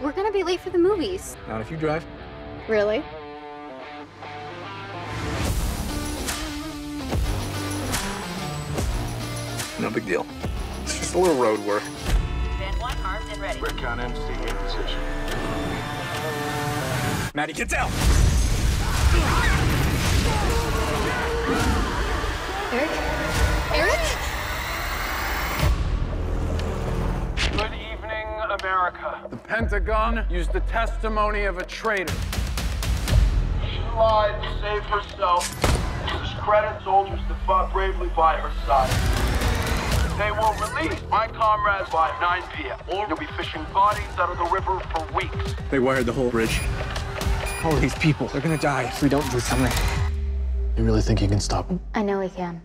We're gonna be late for the movies. Not if you drive. Really? No big deal. It's just a little road work. Band one armed and ready. Rick on MC in position. Maddie, get down! America. The Pentagon used the testimony of a traitor. She lied to save herself, to discredit soldiers that fought bravely by her side. They will release my comrades by 9 p.m. Or you'll be fishing bodies out of the river for weeks. They wired the whole bridge. All these people, they're gonna die if we don't do something. You really think you can stop him? I know we can.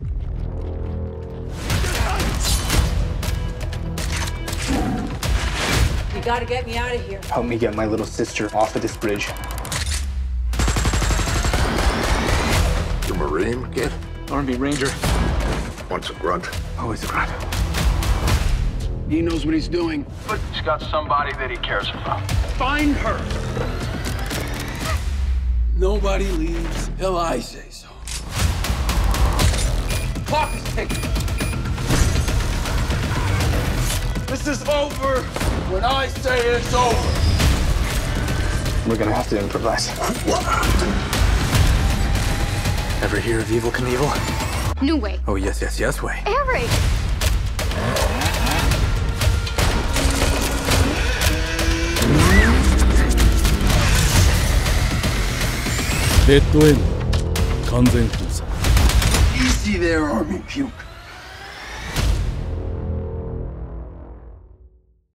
Gotta get me out of here. Help me get my little sister off of this bridge. The Marine kid? Army Ranger. Once a grunt. Always a grunt. He knows what he's doing. But he's got somebody that he cares about. Find her. Nobody leaves till I say so. Clock is ticking. This is over when I say it's over. We're gonna have to improvise. Ever hear of Evel Knievel? New way. Oh, yes, yes, yes, way. Eric! Easy there, Army Puke.